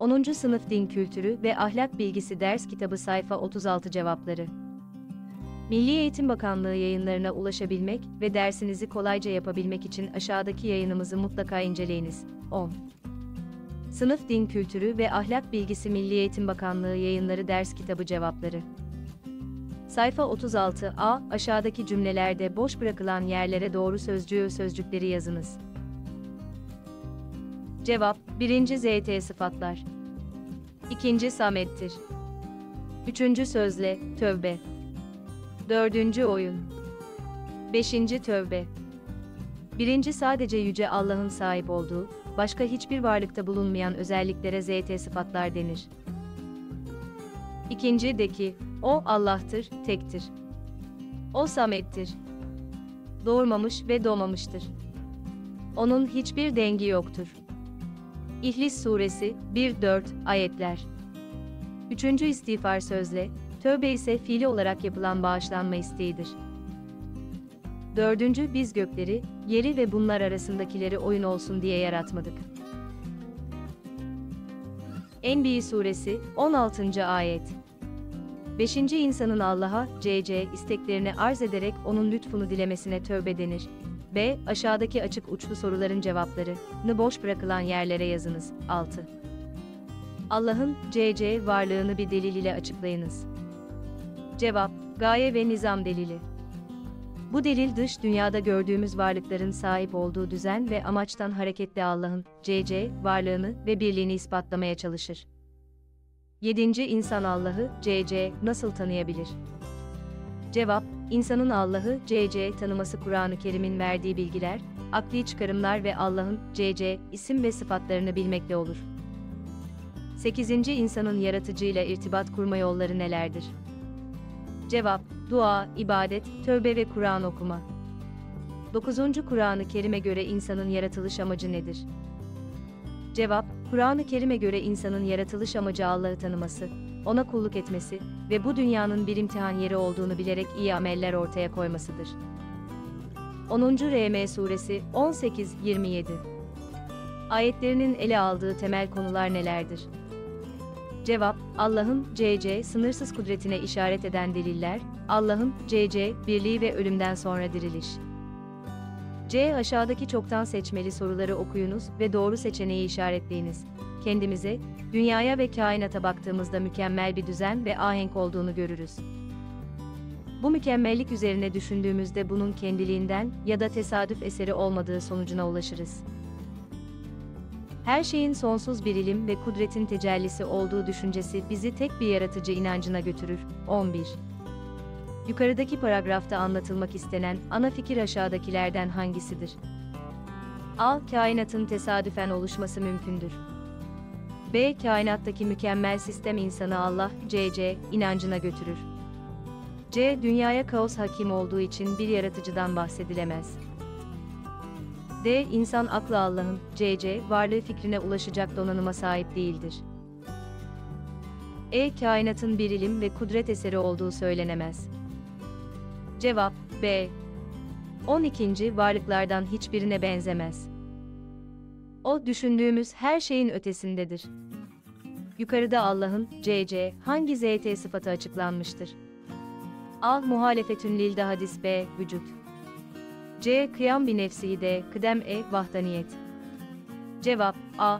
10. Sınıf Din Kültürü ve Ahlak Bilgisi Ders Kitabı Sayfa 36 Cevapları Milli Eğitim Bakanlığı yayınlarına ulaşabilmek ve dersinizi kolayca yapabilmek için aşağıdaki yayınımızı mutlaka inceleyiniz. 10. Sınıf Din Kültürü ve Ahlak Bilgisi Milli Eğitim Bakanlığı yayınları ders kitabı cevapları. Sayfa 36a aşağıdaki cümlelerde boş bırakılan yerlere doğru sözcüğü sözcükleri yazınız. Cevap 1. ZT sıfatlar. 2. Samettir. 3. Sözle Tövbe. 4. Oyun. 5. Tövbe. 1. Sadece Yüce Allah'ın sahip olduğu, başka hiçbir varlıkta bulunmayan özelliklere ZT sıfatlar denir. İkinci de ki, O Allah'tır, tektir. O Samet'tir. Doğurmamış ve doğmamıştır. Onun hiçbir dengi yoktur. İhlis Suresi 1-4 ayetler. Üçüncü istiğfar sözle, tövbe ise fiili olarak yapılan bağışlanma isteğidir. Dördüncü biz gökleri, yeri ve bunlar arasındakileri oyun olsun diye yaratmadık. Enbiyi Suresi 16. ayet. 5. insanın Allah'a, cc isteklerini arz ederek onun lütfunu dilemesine tövbe denir. B. Aşağıdaki açık uçlu soruların cevaplarını boş bırakılan yerlere yazınız. 6. Allah'ın cc varlığını bir delil ile açıklayınız. Cevap: Gaye ve nizam delili. Bu delil dış dünyada gördüğümüz varlıkların sahip olduğu düzen ve amaçtan hareketle Allah'ın cc varlığını ve birliğini ispatlamaya çalışır. 7. İnsan Allah'ı cc nasıl tanıyabilir? Cevap: İnsanın Allah'ı cc tanıması Kur'an-ı Kerim'in verdiği bilgiler, akli çıkarımlar ve Allah'ın cc isim ve sıfatlarını bilmekle olur. 8. İnsanın yaratıcıyla irtibat kurma yolları nelerdir? Cevap: Dua, ibadet, tövbe ve Kur'an okuma. 9. Kur'an-ı Kerim'e göre insanın yaratılış amacı nedir? Cevap: Kur'an-ı Kerim'e göre insanın yaratılış amacı Allah'ı tanıması, ona kulluk etmesi ve bu dünyanın bir imtihan yeri olduğunu bilerek iyi ameller ortaya koymasıdır. 10. RM Suresi 18-27 Ayetlerinin ele aldığı temel konular nelerdir? Cevap, Allah'ın cc sınırsız kudretine işaret eden deliller, Allah'ın cc birliği ve ölümden sonra diriliş. C aşağıdaki çoktan seçmeli soruları okuyunuz ve doğru seçeneği işaretleyiniz. Kendimize, dünyaya ve kainata baktığımızda mükemmel bir düzen ve ahenk olduğunu görürüz. Bu mükemmellik üzerine düşündüğümüzde bunun kendiliğinden ya da tesadüf eseri olmadığı sonucuna ulaşırız. Her şeyin sonsuz bir ilim ve kudretin tecellisi olduğu düşüncesi bizi tek bir yaratıcı inancına götürür. 11. Yukarıdaki paragrafta anlatılmak istenen ana fikir aşağıdakilerden hangisidir? A. Kainatın tesadüfen oluşması mümkündür. B. Kainattaki mükemmel sistem insanı Allah, C.C. inancına götürür. C. Dünyaya kaos hakim olduğu için bir yaratıcıdan bahsedilemez. D. İnsan aklı Allah'ın, C.C. varlığı fikrine ulaşacak donanıma sahip değildir. E. Kainatın bir ilim ve kudret eseri olduğu söylenemez. Cevap B. 12. Varlıklardan hiçbirine benzemez. O düşündüğümüz her şeyin ötesindedir. Yukarıda Allah'ın CC hangi ZT sıfatı açıklanmıştır? A. Muhalefetün lilde hadis B. Vücut. C. Kıyam bir nefsi D. Kıdem E. Vahdaniyet. Cevap A.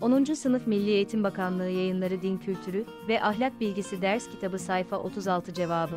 10. Sınıf Milli Eğitim Bakanlığı Yayınları Din Kültürü ve Ahlak Bilgisi Ders Kitabı Sayfa 36 Cevabı